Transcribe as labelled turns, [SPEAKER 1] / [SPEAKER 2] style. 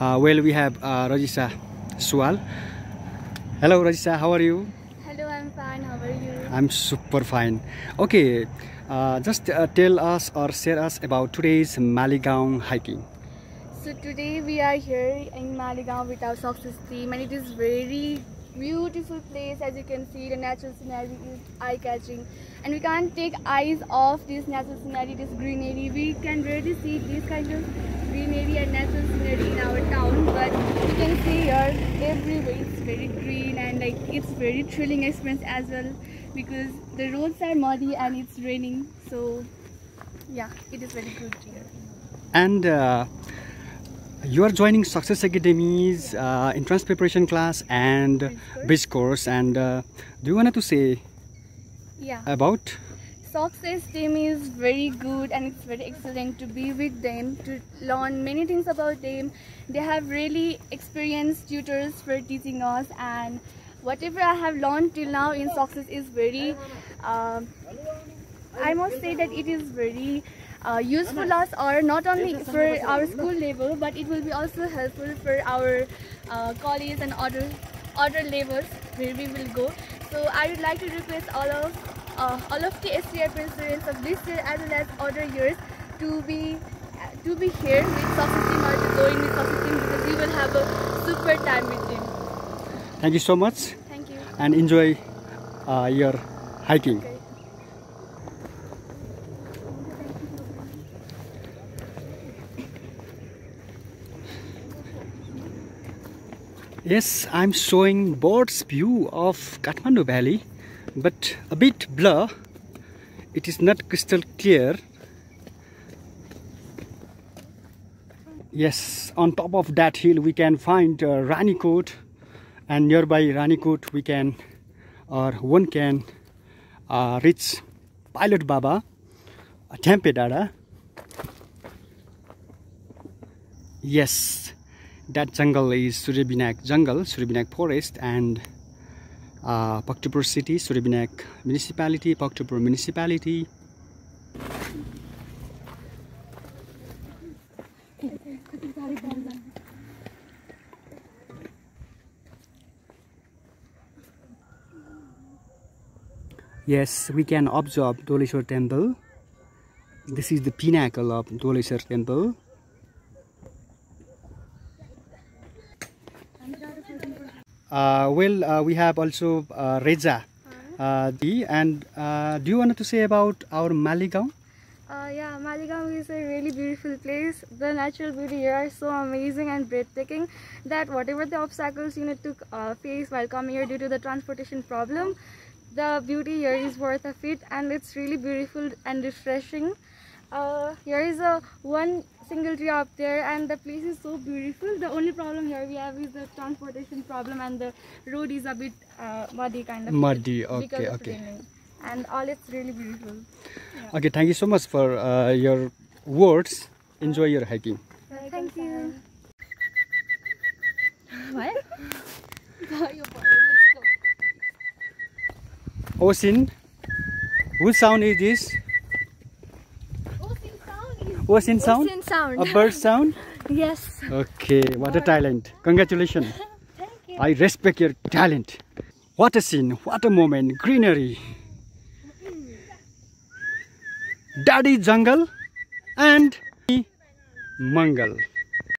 [SPEAKER 1] Uh, well, we have uh, Rajisha Swal. Hello, Rajisha. How are you?
[SPEAKER 2] Hello, I'm fine. How are you?
[SPEAKER 1] I'm super fine. Okay, uh, just uh, tell us or share us about today's Maligaon hiking.
[SPEAKER 2] So today we are here in Maligaon with our success team, and it is very beautiful place. As you can see, the natural scenery is eye-catching, and we can't take eyes off this natural scenery, this greenery. We can really see this kind of greenery and natural scenery in our town, but you can see here everywhere it's very green and like it's very thrilling experience as well because the roads are muddy and it's raining. So yeah, it is very good here.
[SPEAKER 1] And uh, you are joining Success Academy's uh, entrance preparation class and
[SPEAKER 2] Bridge course.
[SPEAKER 1] bridge course. And uh, do you want to say
[SPEAKER 2] Yeah.
[SPEAKER 1] about?
[SPEAKER 2] Success team is very good and it's very excellent to be with them to learn many things about them. They have really experienced tutors for teaching us and whatever I have learned till now in Success is very, um I must say that it is very uh, useful us or not only for our school level but it will be also helpful for our uh, college and other other levels where we will go. So I would like to request all of uh, all of the SCI students of this year as well as other years to be uh, to be here with Team or to join with Success Team because we will have a super time with them.
[SPEAKER 1] Thank you so much
[SPEAKER 2] Thank you.
[SPEAKER 1] and enjoy uh, your hiking.
[SPEAKER 2] Okay.
[SPEAKER 1] Yes, I'm showing bird's view of Kathmandu Valley, but a bit blur. It is not crystal clear. Yes, on top of that hill we can find uh, Ranikot, and nearby Ranikot we can, or one can, uh, reach Pilot Baba, uh, Tempe Dada. Yes, that jungle is Suryabinayak jungle, Suryabinayak forest and uh, city, Suryabinayak municipality, Bhaktapur municipality. Yes, we can observe Doleshwar temple. This is the pinnacle of Doleshwar temple. Well, uh, we have also uh, Reja. Uh, the, and uh, do you want to say about our Maligaon?
[SPEAKER 2] Uh, yeah, Maligaon is a really beautiful place. The natural beauty here is so amazing and breathtaking that whatever the obstacles you need to uh, face while coming here due to the transportation problem, the beauty here is worth of it and it's really beautiful and refreshing. Uh, here is a one single tree up there and the place is so beautiful. The only problem here we have is the transportation problem and the road is a bit uh, muddy kind of.
[SPEAKER 1] Muddy, okay, okay.
[SPEAKER 2] raining. And all it's really beautiful. Yeah.
[SPEAKER 1] Okay, thank you so much for uh, your words. Enjoy your hiking.
[SPEAKER 2] Thank you. What?
[SPEAKER 1] Ocean, which sound is this? Ocean sound?
[SPEAKER 2] Ocean sound.
[SPEAKER 1] A bird sound?
[SPEAKER 2] Yes.
[SPEAKER 1] Okay, what a talent. Congratulations.
[SPEAKER 2] Thank you.
[SPEAKER 1] I respect your talent. What a scene, what a moment, greenery. Daddy jungle and Mangal.